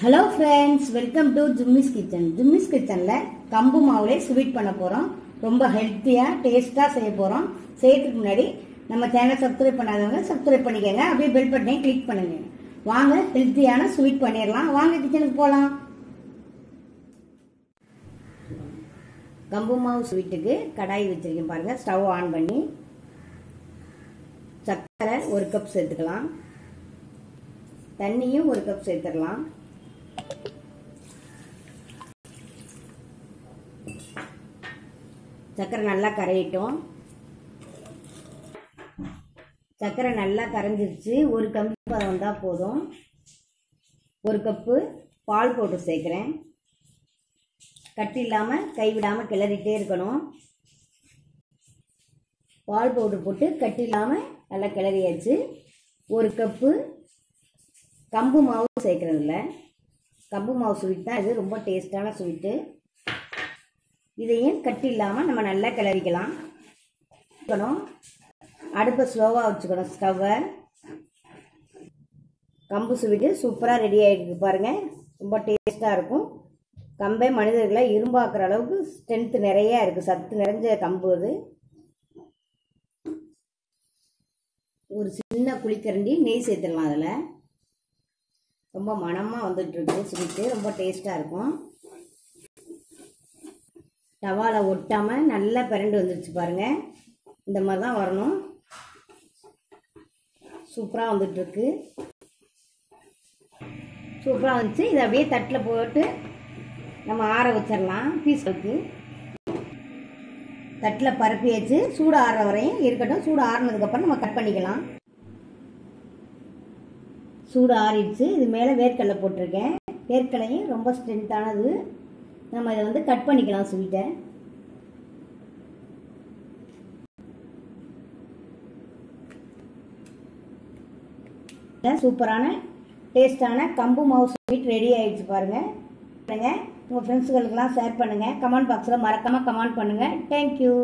Hello friends welcome to Jummi's kitchen Jummi's கிச்சனில் கம்பு மாவுலே sweet பண்ண போகிறோம் ரொம்ப ஹெல்த்தியாக டேஸ்ட்டாக செய்ய போகிறோம் செய்யறதுக்கு முன்னாடி நம்ம சேனல் சப்ஸ்கிரைப் பண்ணாதவங்க சப்ஸ்கிரைப் பண்ணிக்கோங்க. அப்படியே பெல் பட்டனையும் கிளிக் பண்ணுங்க. வாங்க ஹெல்த்தியான ஸ்வீட் பண்ணிடலாம். வாங்க கிச்சனுக்கு போகலாம் கம்பு மாவு ஸ்வீட்டுக்கு கடாய் வச்சிருக்கேன் பாருங்கள் ஸ்டவ் ஆன் பண்ணி சர்க்கரை ஒரு கப் சேர்த்துக்கலாம். தண்ணியும் ஒரு கப் சேர்த்துடலாம். சர்க்கரை நல்லா கரையிட்டோம். சர்க்கரை நல்லா கரைஞ்சிருச்சு. ஒரு கம்பி பதம் வந்தால் போதும். ஒரு கப்பு பால் போட்டு சேர்க்குறேன். கட்டி இல்லாமல் கைவிடாமல் கிளறிட்டே இருக்கணும். பால் பவுடர் போட்டு கட்டி இல்லாமல் நல்லா கிளறியாச்சு. ஒரு கப்பு கம்பு மாவு சேர்க்குறதில்ல கம்பு மாவு ஸ்வீட் தான் இது. ரொம்ப டேஸ்டான ஸ்வீட்டு. இதையும் கட்டி இல்லாமல் நம்ம நல்லா கிளறிக்கலாம். அடுப்பை ஸ்லோவாக வச்சுக்கணும் ஸ்டவ்வை கம்பு ஸ்வீட்டு சூப்பராக ரெடி ஆகிட்டு பாருங்கள் ரொம்ப டேஸ்ட்டாக இருக்கும். கம்பே மனிதர்களை இரும்பாக்குற அளவுக்கு ஸ்ட்ரென்த்து நிறையா இருக்குது சத்து நிறைஞ்ச கம்பு அது. ஒரு சின்ன குளிக்கரண்டி நெய் சேர்த்துடலாம் அதில். ரொம்ப மணமாக வந்துட்டுருக்கு ஸ்வீட்டு ரொம்ப டேஸ்ட்டாக இருக்கும். டவாவில் ஒட்டாமல் நல்லா பிறண்டு வந்துருச்சு பாருங்கள் இந்த மாதிரி தான் வரணும். சூப்பராக வந்துட்டுருக்கு. சூப்பராக வந்துச்சு. இதை அப்படியே தட்டில் போட்டு நம்ம ஆற வச்சிடலாம் பீஸ்களுக்கு. தட்டில் பரப்பி வச்சு சூடு ஆறுற வரையும் இருக்கட்டும். சூடு ஆறுனதுக்கப்புறம் நம்ம கட் பண்ணிக்கலாம். சூடு ஆறிடுச்சு. இது மேலே வேர்க்கடலை போட்டிருக்கேன். வேர்க்கடலையும் ரொம்ப ஸ்ட்ரென்த்தானது நம்ம இதை வந்து கட் பண்ணிக்கலாம் ஸ்வீட்டை சூப்பரான டேஸ்டான கம்பு மாவு ஸ்வீட் ரெடி ஆயிடுச்சு பாருங்கள் பண்ணுங்க. உங்கள் ஃப்ரெண்ட்ஸுகளுக்கெல்லாம் ஷேர் பண்ணுங்கள் கமெண்ட் பாக்ஸில் மறக்காமல் கமெண்ட் பண்ணுங்கள் தேங்க்யூ